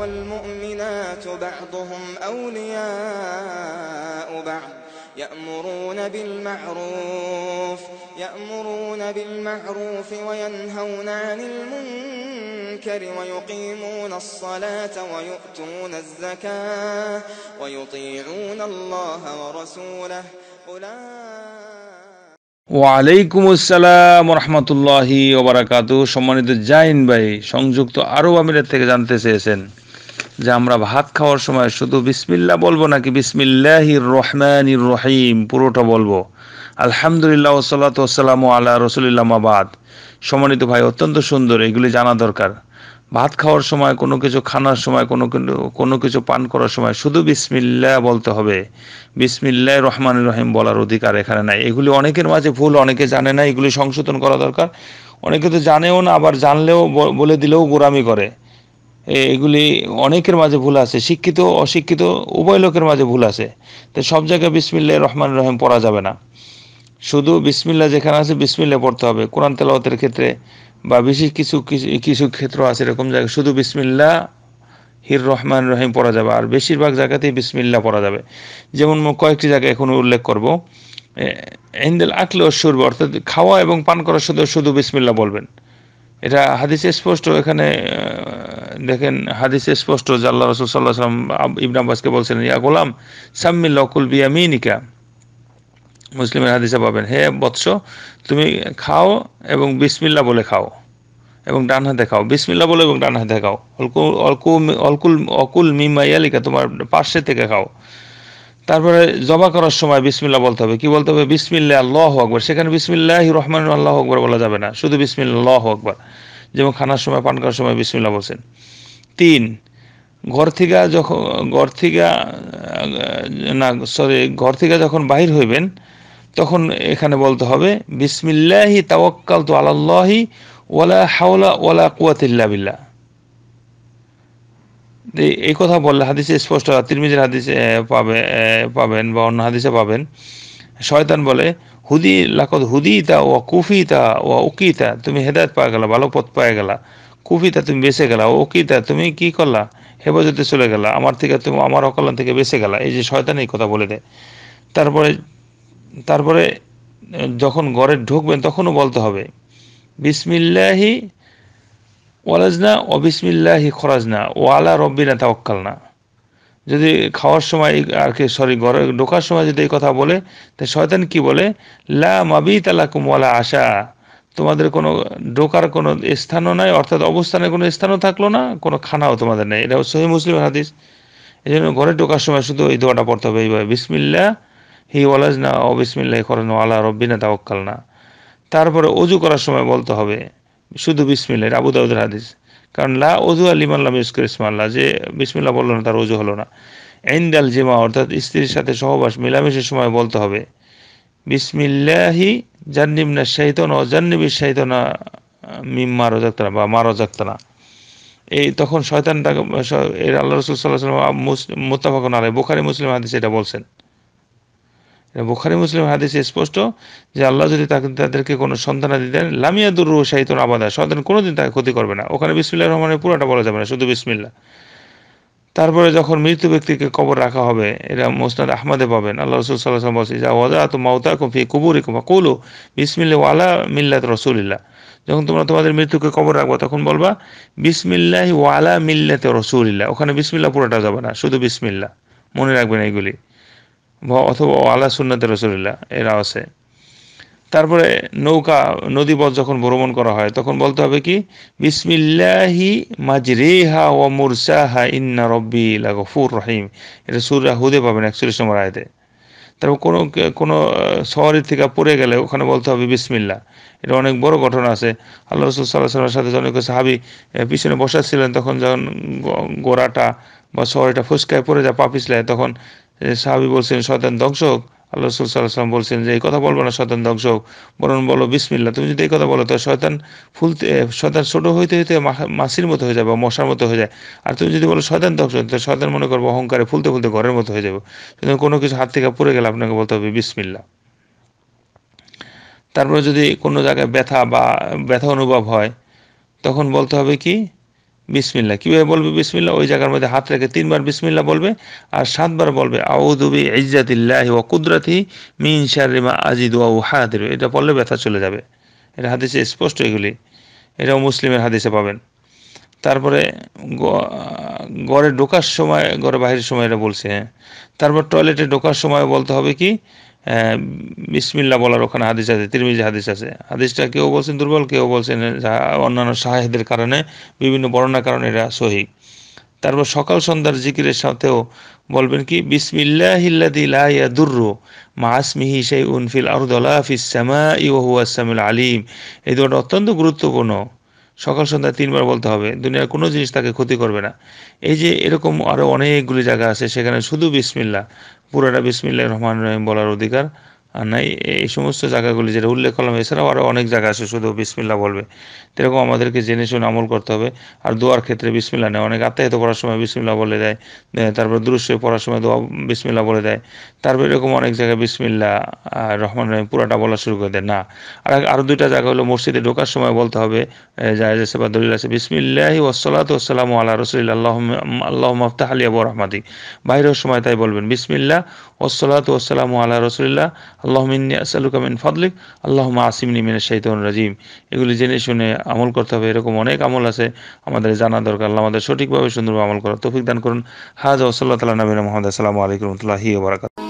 والمؤمنات بعضهم أولياء بعض يأمرون بالمعروف يأمرون بالمعروف وينهون عن المنكر ويقيمون الصلاة ويؤتون الزكاة ويطيعون الله ورسوله أولئك ওয়ালাইকুম আসসালাম রহমতুল্লাহি ওবরাকাতু সম্মানিত জাইন ভাই সংযুক্ত আরব আমিরাত থেকে জানতে চেয়েছেন যে আমরা ভাত খাওয়ার সময় শুধু বিসমিল্লা বলব নাকি বিসমিল্লাহির রহমানির রহিম পুরোটা বলব? আলহামদুলিল্লাহ ওসালাম আল্লাহ রসুলিল্লাহ মাবাদ সম্মানিত ভাই, অত্যন্ত সুন্দর, এগুলি জানা দরকার। ভাত খাওয়ার সময়, কোনো কিছু খানার সময়, কোনো কোনো কিছু পান করার সময় শুধু বিসমিল্লা বলতে হবে। বিসমিল্লাহ রহমান রহিম বলার অধিকার এখানে নাই। এগুলি অনেকের মাঝে ভুল, অনেকে জানে না। এগুলি সংশোধন করা দরকার। অনেকে তো জানেও না, আবার জানলেও বলে দিলেও গোরামি করে। এগুলি অনেকের মাঝে ভুল আছে, শিক্ষিত, অশিক্ষিত, উভয় লোকের মাঝে ভুল আছে। তো সব জায়গায় বিসমিল্লাহ রহমান রহিম পড়া যাবে না। শুধু বিসমিল্লা যেখানে আছে বিসমিল্লা পড়তে হবে। কোরআন তেলাওয়াতের ক্ষেত্রে বা বিশেষ কিছু, কিছু- ক্ষেত্র আছে এরকম জায়গায় শুধু বিসমিল্লা হির রহমান রহিম পড়া যাবে। আর বেশিরভাগ জায়গাতেই বিসমিল্লা পড়া যাবে। যেমন কয়েকটি জায়গায় এখন উল্লেখ করব। এন্দেল আকলে অসুর অর্থাৎ খাওয়া এবং পান করার শুধু শুধু বিসমিল্লা বলবেন। এটা হাদিসে স্পষ্ট এখানে দেখেন হাদিসে স্পষ্ট যে আল্লাহ রসুল সাল্লাহ সাল্লাম ইবনে আব্বাসকে বলছেন, ইয়া গোলাম সাম্মিল অকুল বিয়ামিনিকা। মুসলিমের হাদিসে পাবেন, হে বৎস, তুমি খাও এবং বিসমিল্লা বলে খাও এবং ডান হাতে খাও। বিসমিল্লা বলে এবং ডান হাতে খাও। অলকু অলকু, অলকুল, অকুল মিমা ইয়ালিকা, তোমার পার্শ্বে থেকে খাও। তারপরে জবা করার সময় বিসমিল্লা বলতে হবে। কি বলতে হবে? বিসমিল্লা আল্লাহ আকবর। সেখানে বিসমিল্লাহ রহমান আল্লাহ আকবর বলা যাবে না। শুধু বিসমিল্লা আল্লাহ আকবর। যেমন খানার সময়, পান করার সময় বিসমিল্লা বলছেন। তিন। ঘর থেকে যখন, ঘর থেকে, না সরি ঘর থেকে যখন বাহির হইবেন, তখন এখানে বলতে হবে, বিসমিল্লাহি তাওয়াক্কাল তো আলাল্লাহি ওয়ালা হাওলা ওয়ালা কুয়াতিল্লা বিল্লাহ। এই- কথা বললে হাদিসে স্পষ্ট, তিরমিজের হাদিসে পাবে পাবেন বা অন্য হাদিসে পাবেন। শয়তান বলে, হুদি লাকত হুদিতা ও কুফিতা ও উকিতা। তুমি হেদায়ত পাওয়া গেলা, ভালো পথ পাওয়া গেলা। কুফিতা তুমি বেঁচে গেলা ও উকিতা তুমি কি করলা? হেফাজতে চলে গেলা, আমার থেকে তুমি, আমার অকল্যাণ থেকে বেঁচে গেলা। এই যে শয়তান এই কথা বলে দেয়। তারপরে তারপরে, যখন ঘরে ঢুকবেন তখনও বলতে হবে, বিসমিল্লাহি ওয়ালাজনা ও বিসমিল্লাহি খরাজনা, ও আলা রব্বিনা না যদি খাওয়ার সময় আর কি, সরি, ঘরে ঢোকার সময় যদি এই কথা বলে, তা শয়তান কি বলে? লা মাবি আলাকুম ওয়ালা আশা। তোমাদের কোনো ঢোকার কোনো স্থানও নাই, অর্থাৎ অবস্থানের কোনো স্থানও থাকল না, কোনো খানাও তোমাদের নেই। এটা সহি মুসলিম হাদিস। এই জন্য ঘরে ঢোকার সময় শুধু এই দোয়াটা পড়তে হবে, এইভাবে বিসমিল্লা হি ওয়ালাজ না ও বিসমিল্লাহ খরন আলা রব্বিনা তাওয়াক্কাল না তারপরে অজু করার সময় বলতে হবে, শুধু বিসমিল্লা আবু দাউদের হাদিস। কারণ লা অজু আলিমাল্লাম ইস্কর ইসমাল্লাহ যে বিসমিল্লা বলল না, তার অজু হলো না। এন্দাল জিমা, অর্থাৎ স্ত্রীর সাথে সহবাস, মিলামেশের সময় বলতে হবে বিসমিল্লাহি জান্নিবনা শাহিতন ও জান্নিবি শাহিতনা মিম্মা রজাক্তনা বা মা রজাক্তনা এই তখন শয়তানটাকে শ- এর আল্লাহ রসুল সাল্লাহ মোত্তাফাকুন আলাই বোখারি মুসলিম হাদিস এটা বলছেন। বোখারি মুসলিম হাদিসে স্পষ্ট যে আল্লাহ যদি তাকে, তাদেরকে কোনো সন্তানাদি দেন লামিয়া দুরু শাহিতন আবাদা সন্তান কোনোদিন তাকে ক্ষতি করবে না। ওখানে বিসমিল্লাহ রহমানের পুরোটা বলা যাবে না, শুধু বিসমিল্লা তারপরে যখন মৃত্যু ব্যক্তিকে কবর রাখা হবে, এটা মোসনাদ আহমদে পাবেন। আল্লাহ রসুল সাল্লাহ বলছে যা ওয়াদা তো মাউতা কুফি কুবুরি কুমা কৌলু বিসমিল্লা ওয়ালা মিল্লাত রসুলিল্লাহ। যখন তোমরা তোমাদের মৃত্যুকে কবর রাখব, তখন বলবা, বিসমিল্লাহ ওয়ালা মিল্লাতে রসুলিল্লাহ। ওখানে বিসমিল্লা পুরোটা যাবে না, শুধু বিসমিল্লা মনে রাখবেন এইগুলি। অথবা আলা সুন্নাতে রসুলিল্লাহ। এরা আছে। তারপরে নৌকা, নদীপথ যখন ভ্রমণ করা হয়, তখন বলতে হবে কি? বিসমিল্লাহি মাজরিহা ওয়া মুরসাহা ইন্না রব্বি লাগফুর রহিম। এটা সুরা হুদে পাবেন, একচল্লিশ নম্বর আয়তে। তারপর কোনো কোনো শহরের থেকে পড়ে গেলে ওখানে বলতে হবে বিসমিল্লা এটা অনেক বড় ঘটনা আছে। আল্লাহ রসুল সাল্লাহ সাল্লামের সাথে অনেক সাহাবি পিছনে বসা ছিলেন, তখন যখন গোড়াটা বা শহরটা ফুসকায় পড়ে যায়, পা পিছলায়, তখন সাহাবি বলছেন, শয়তান ধ্বংস হোক। আল্লাহ রসুল সাল্লাম বলছেন যে, এই কথা বলব না, শয়তান ধ্বংস হোক। বরং বলো বিসমিল্লা তুমি যদি এই কথা বলো, তো শয়তান ফুলতে শয়তান ছোট হইতে হইতে মা- মাছির মতো হয়ে যাবে বা মশার মতো হয়ে যায়। আর তুমি যদি বলো, শয়তান ধ্বংস তো শয়তান মনে করব অহংকারে ফুলতে ফুলতে ঘরের মতো হয়ে যাবে। সুতরাং কোনো কিছু হাত থেকে পড়ে গেলে আপনাকে বলতে হবে বিসমিল্লা তারপরে যদি কোনো জায়গায় ব্যথা বা ব্যথা অনুভব হয়, তখন বলতে হবে কি বিসমিল্লা কীভাবে বলবে বিসমিল্লা ওই জায়গার মধ্যে হাত রেখে তিনবার বিসমিল্লা বলবে আর সাতবার বলবে আউদুবি ইজ্জাতিল্লাহ ও কুদরাতি মিন শারিমা আজিদ ও হাদির এটা পড়লে ব্যথা চলে যাবে। এটা হাদিসে স্পষ্ট এগুলি। এটাও মুসলিমের হাদিসে পাবেন। তারপরে ঘরে ঢোকার সময়, ঘরে বাহিরের সময় এটা বলছে। হ্যাঁ। তারপর টয়লেটে ঢোকার সময় বলতে হবে কি? বিসমিল্লা বলার ওখানে হাদিস আছে, তিরমিজি হাদিস আছে। হাদিসটা কেউ বলছেন দুর্বল, কেউ বলছেন অন্যান্য শাহেদের কারণে, বিভিন্ন বর্ণার কারণে এরা সহি। তারপর সকাল সন্ধ্যার জিকিরের সাথেও বলবেন কি বিসমিল্লাহিল্লাদি লা ইয়াদুররু মা আসমিহি শাইউন ফিল আরদি ওয়ালা ফিস সামাই ওয়া হুয়া সামিউল আলিম। এই দুটো অত্যন্ত গুরুত্বপূর্ণ। সকাল সন্ধ্যায় তিনবার বলতে হবে, দুনিয়ার কোনো জিনিস তাকে ক্ষতি করবে না। এই যে এরকম আরও অনেকগুলি জায়গা আছে, সেখানে শুধু বিসমিল্লা পুরোটা বিসমিল্লা রহমান রহিম বলার অধিকার। নাই এই সমস্ত জায়গাগুলি যেটা উল্লেখ করলাম, এছাড়াও আরও অনেক জায়গা আছে, শুধু বিসমিল্লা বলবে। এরকম আমাদেরকে জেনে শুনে আমল করতে হবে। আর দোয়ার ক্ষেত্রে বিসমিল্লা নেয় অনেক আত্মায়িত পড়ার সময় বিসমিল্লা বলে দেয় তারপর দৃশ্য পড়ার সময় দোয়া বিসমিল্লা বলে দেয়। তারপর এরকম অনেক জায়গায় বিসমিল্লা রহমান রহিম পুরাটা বলা শুরু করে দেয় না, আর আরও দুইটা জায়গা হলো মসজিদে ঢোকার সময় বলতে হবে যে সেবা দলিল আছে, বিসমিল্লাহি ওসলাত ওসালাম আল্লাহ রসুল্লাহ আল্লাহ আল্লাহ মফতাহ আলী আবু রহমাদি বাইরের সময় তাই বলবেন বিসমিল্লা ওসলাত ওসালাম আল্লাহ রসুল্লাহ আল্লাহ মিন্নি আসালুকা মিন ফদলিক আল্লাহ আসিমনি মিনের শাহিতন রাজিম এগুলি জেনে শুনে আমল করতে হবে। এরকম অনেক আমল আছে। আমাদের জানা দরকার। আল্লাহ আমাদের সঠিকভাবে সুন্দরভাবে আমল করা তৌফিক দান করুন। হাজ ওসল্লাহ তালা নবীন মোহাম্মদ। আসসালামু আলাইকুম রহমতুল্লাহি বারাকাত